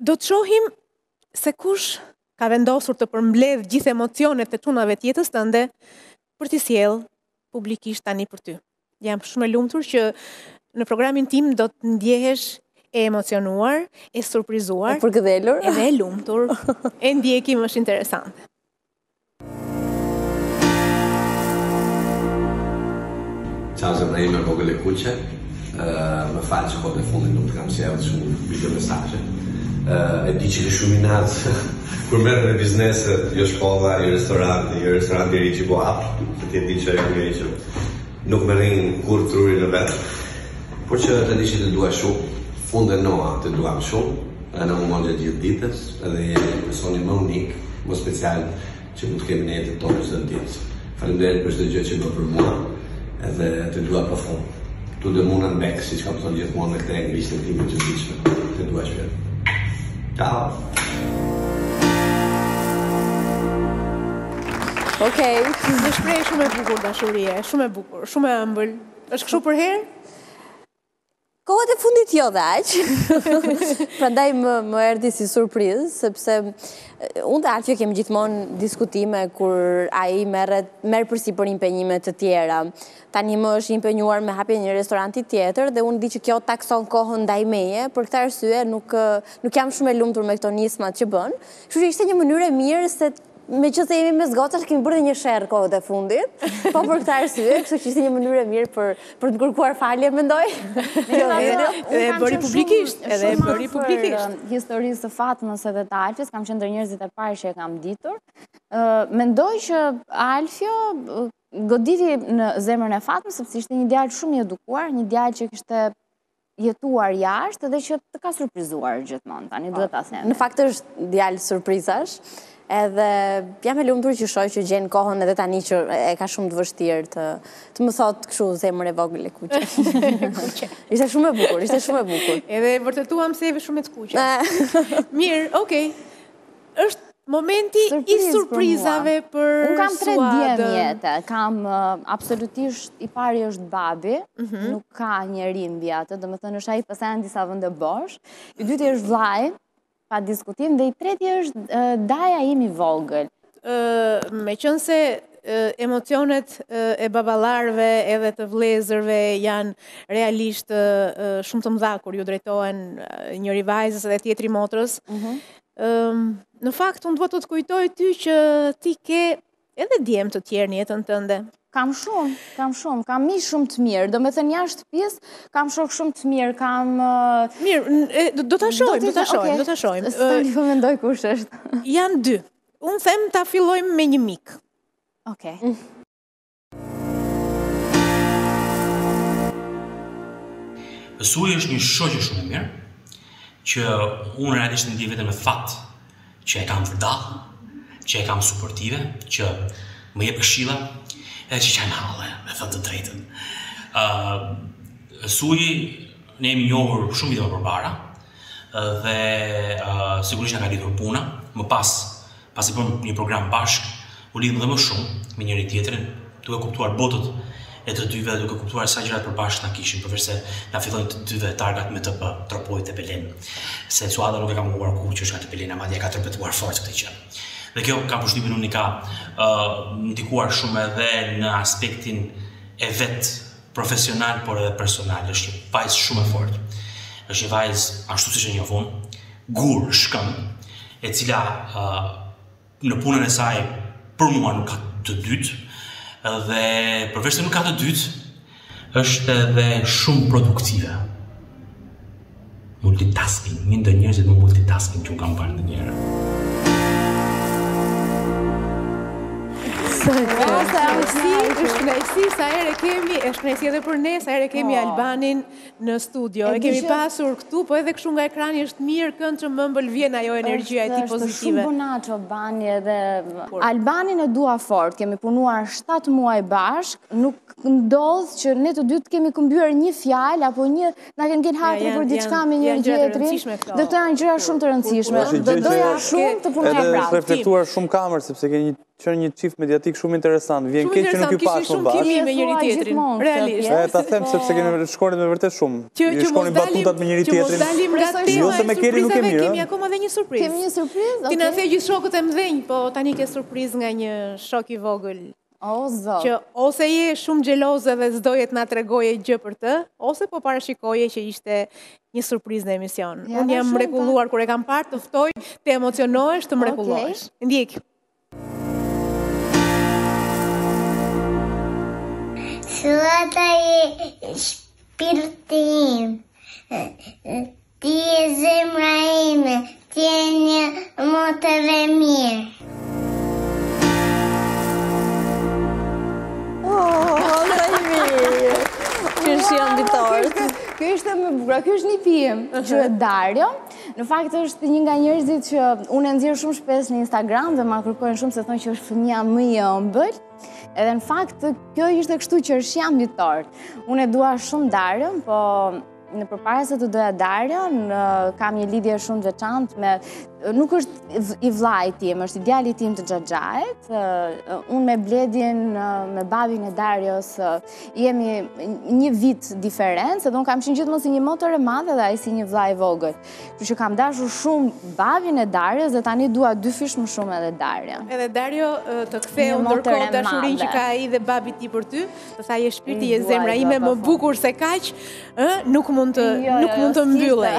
Do të shohim se kush ka vendosur të përmbledh gjithë emocionet e çunave të jetës tënde për t'i sjell publikisht tani për ty. Jam shumë e lumtur që në programin tim do të ndjehesh e emocionuar, e surprizuar, e përgëdhelur dhe e lumtur. E ndjekim është interesante. Ciao sono io Marco Gole Cucce, eh, mi faccio con le fondi non tram se su video messaggio. Eh, e dici le sciuminate, per me per business, io scuola, io ristorante, io ristorante di cibo app, perché dice io mi dice, non me rin kur truri në vetë, por që të dici të dua shumë, fundë e noa të duam shumë, Na mungon gjatë gjithë ditës dhe je personi më unik, më special që mund të kemi në jetën tonë çdo ditë. Faleminderit për çdo gjë që bën për mua dhe të dua pafund. To the moon and back, siç e kam thënë gjithmonë në këtë anglishten time çuditshme. Të dua shpirt. Ciao! Okej, okay, një shprehje shumë e bukur dashurie, shumë e bukur, shumë e ëmbël. Është kështu përherë? Kohët e fundit jo dhe aq, prandaj më erdi si surprizë, sepse unë dhe Alfjo kemi gjithmonë diskutime kur ai merr përsipër impenjime të tjera. Tani më është impenjuar me hapjen e një restoranti tjetër dhe unë di që kjo takson kohën ndaj meje, për këtë arsye nuk jam shumë e lumtur me këto nismat që bën. Kështu që ishte një mënyrë e mirë se Meqë s'jemi me zgocat, kemi bërë dhe një sherr kohët e fundit, po për këtë arsye, kështu që ishte një mënyrë e mirë për për të kërkuar falje, mendoj. Jo, jo, e bëri publikisht, edhe e bëri publikisht. Historisë së Fatmës edhe të Alfjos, kam qenë ndër njerëzit e parë që e kam ditur. Mendoj që Alfjo goditi në zemrën e Fatmës, sepse ishte një djalë shumë i edukuar, një djalë që kishte jetuar jashtë dhe që të ka surprizuar gjithmonë, tani duhet ta them. Në fakt është djalë surprizash, edhe jam e lumtur që shoj që gjen kohën edhe tani që e ka shumë të vështirë të, të më thotë kështu zemër e vogël e kuqe. ishte shumë e bukur, ishte shumë e bukur. Edhe e vërtetuam se do shumë të kuqen. Mirë, okej. Okay. Është momenti i surprizave për Suadën. Unë kam tre djem në jetë, kam absolutisht i pari është babi, mhm. nuk ka njeri mbi atë, domethënë është ai pastaj janë disa vende bosh, i dyti është vllai im, pa diskutim, dhe i treti është daja im i vogël. Meqenëse emocionet e baballarëve edhe të vëllezërve janë realisht shumë të mdha kur u drejtohen njëri vajzës edhe tjetri motrës, mhm. Ëm, në fakt unë dua të të kujtoj ty që ti ke edhe djem të tjerë në jetën tënde. Kam shumë, kam shumë, kam miq shumë të mirë, domethënë janë pjesë, kam shokë shumë të mirë, kam... Mirë, do ta shohim, do ta shohim, do ta shohim. Se tani po mendoj kush është. Janë dy, unë them ta fillojmë me një mik. Oke. Sui është një shoqe shumë e mirë, që unë realisht e ndiej veten me fat që e kam vërdallë, që e kam supportive, që më jep këshilla, edhe që qajmë halle, me thënë të drejtën. Uh, Sui, ne jemi njohur shumë vite më përpara, dhe uh, sigurisht na ka lidhur puna, më pas Pasi bëmë një program bashkë, u lidhëm dhe më shumë me njëri tjetrin, duke kuptuar botët e të dyve dhe duke kuptuar sa gjëra të përbashkëta kishim, përveçse na fillojnë të dyve targat me TP, Tropojë Tepelenë. Se Suada nuk e ka mohuar kurrë që është nga Tepelena, madje e ka trumbetuar fort këtë gjë. Dhe kjo kam përshtypjen unë i ka uh, ndikuar shumë edhe në aspektin e vet profesional por edhe personal, është një vajzë shumë e fortë. Është një vajzë ashtu siç e njohun, gur, shkëmb, e cila uh, në punën e saj për mua nuk ka të dytë dhe përveç se nuk ka të dytë, është edhe shumë produktive. Multitasking, një ndër njerëzit më multitasking që unë kam parë ndonjëherë. Sa kënaqësi, është kënaqësi sa herë kemi, është kënaqësi edhe për ne, sa herë e kemi po. Albanin në studio. E kemi pasur këtu, po edhe kështu nga ekrani është shumë këndshëm, ëmbël vjen ajo energjia e tij pozitive. Është shumë bonaço Albani edhe Albanin e dua fort. Kemi punuar 7 muaj bashkë, nuk ndodh që ne të dy të kemi këmbyer një fjalë apo një Na ka ngel hatri për diçka me njëri tjetrin. Dhe këto janë gjëra shumë të rëndësishme. Do doja shumë të punoja prapë. Është reflektuar shumë në kamerë sepse keni qenë një çift mediatik shumë interesant. Vjen keq që nuk ju pashë më bashkë. Shumë kimi me njëri tjetrin. Realisht. Edhe ta them sepse ju shkonit me vërtet shumë. Që shkonin batutat me njëri tjetrin. Dalim nga tema. Jo se me keni nuk kemi. Kemi akoma edhe një surprizë. Kemi një surprizë. Ti na the gjithë shokët e mëdhenj, po tani ke surprizë nga një shok i vogël. O zot. Që ose je shumë xheloze dhe s'doje të na tregoje gjë për të, ose po parashikoje që ishte një surprizë në emision. Ja, Unë jam mrekulluar kur e kam parë, të ftoj të emocionohesh, të mrekullohesh. Okay. Ndjek. Suada je shpirti im. Ti je zemra ime, ti je një motër e mirë. Kjo është më e bukura. Ky është një film që Dario, në fakt është një nga njerëzit që unë e nxjerr shumë shpesh në Instagram dhe ma kërkojnë shumë se thonë që është fëmija më i ëmbël. Edhe në fakt kjo ishte kështu qershia mbi tortë. Unë e dua shumë Darion, po Më përpara se të doja Darion, kam një lidhje shumë të veçantë me... Nuk është i vëllait tim, është i djalit tim të xhaxhait. Unë me Bledin, me babin e Darios, jemi një vit diferencë, edhe unë kam qenë gjithmonë si një motër e madhe dhe ai si një vëlla i vogël. Që e kam dashur shumë babin e Darios dhe tani dua dyfish më shumë edhe Darion. Edhe Dario të ktheu ndërkohë dashurinë që ka ai dhe babi i tij për ty. Të tha je shpirti im, je zemra ime më bukur se kaq, ë, nuk mund të jo, nuk jo, mund të mbyllej.